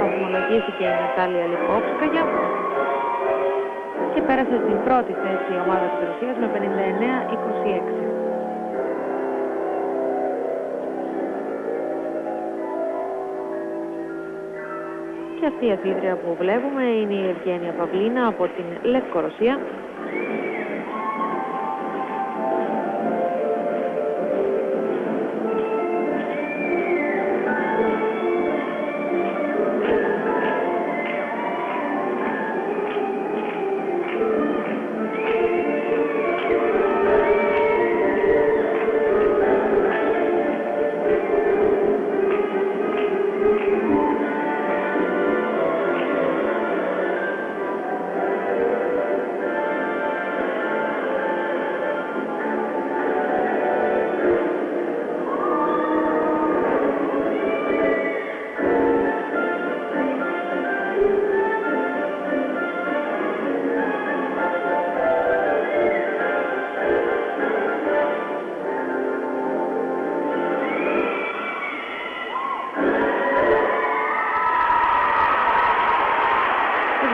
βαθμολογήθηκε η Νατάλια Λιπόψκαγια και πέρασε στην πρώτη θέση η ομάδα της Ρωσίας με 59-26. Και αυτή η αθλήτρια που βλέπουμε είναι η Ευγένεια Παυλίνα από την Λευκορωσία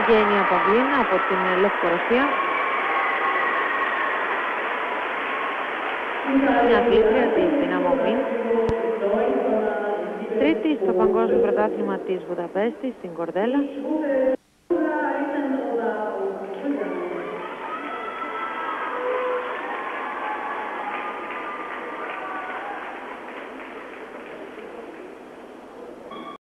Ευγένεια Παυλίνα από την Λευκορωσία. Μια αθλήτρια της Δυναμό Τρίτη στο Παγκόσμιο Πρωτάθλημα της Βουδαπέστης στην Κορδέλα.